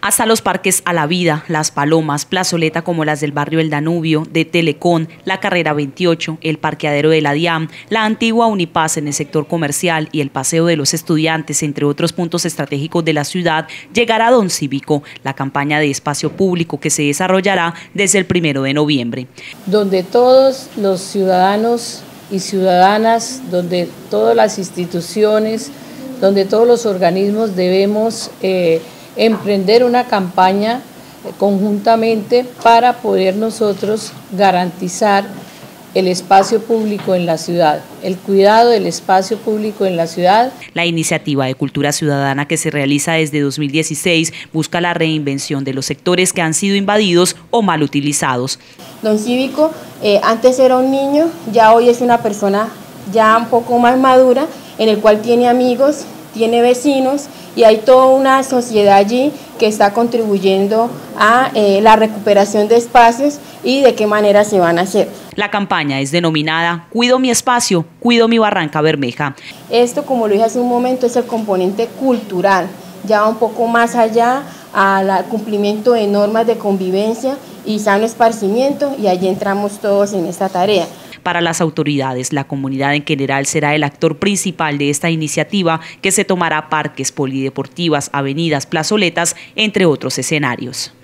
hasta los parques a la vida, las palomas, plazoleta como las del barrio El Danubio, de Telecón, la carrera 28, el parqueadero de la DIAM, la antigua Unipaz en el sector comercial y el paseo de los estudiantes, entre otros puntos estratégicos de la ciudad, llegará Don Cívico, la campaña de espacio público que se desarrollará desde el primero de noviembre. Donde todos los ciudadanos y ciudadanas, donde todas las instituciones, donde todos los organismos debemos eh, emprender una campaña eh, conjuntamente para poder nosotros garantizar el espacio público en la ciudad, el cuidado del espacio público en la ciudad. La iniciativa de cultura ciudadana que se realiza desde 2016 busca la reinvención de los sectores que han sido invadidos o mal utilizados. Don Cívico eh, antes era un niño, ya hoy es una persona ya un poco más madura, en el cual tiene amigos, tiene vecinos y hay toda una sociedad allí que está contribuyendo a eh, la recuperación de espacios y de qué manera se van a hacer. La campaña es denominada Cuido mi espacio, cuido mi Barranca Bermeja. Esto, como lo dije hace un momento, es el componente cultural, ya va un poco más allá al cumplimiento de normas de convivencia y sano esparcimiento y allí entramos todos en esta tarea. Para las autoridades, la comunidad en general será el actor principal de esta iniciativa que se tomará parques, polideportivas, avenidas, plazoletas, entre otros escenarios.